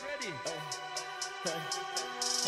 ready. Hey. Hey.